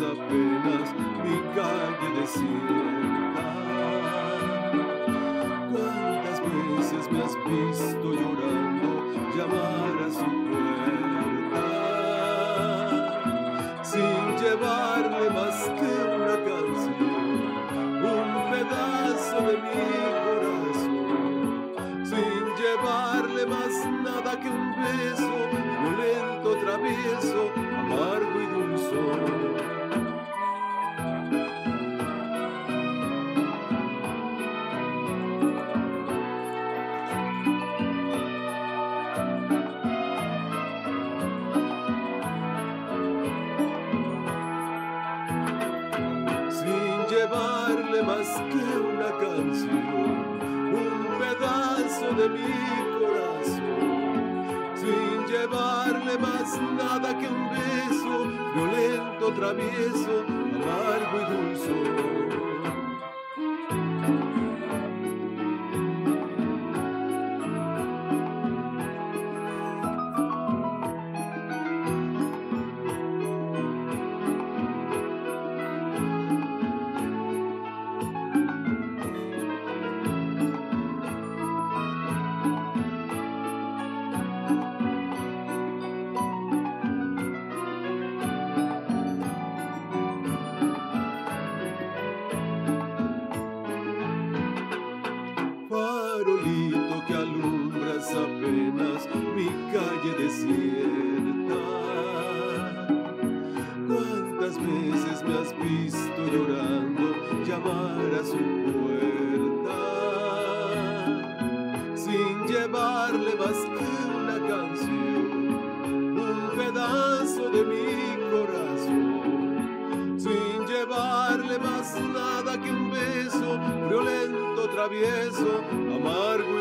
apenas mi calle desierta. ¿Cuántas veces me has visto llorando llamar a su puerta? Sin llevarle más que una canción, un pedazo de mi corazón. Sin llevarle más nada que un beso, violento, travieso, amargo y dulzón. Más que una canción, un pedazo de mi corazón, sin llevarle más nada que un beso, violento, travieso, amargo y dulzón. Farolito que alumbras apenas mi calle desierta. ¿Cuántas veces me has visto llorando llamar a llevarle más que una canción, un pedazo de mi corazón. Sin llevarle más nada que un beso violento, travieso, amargo.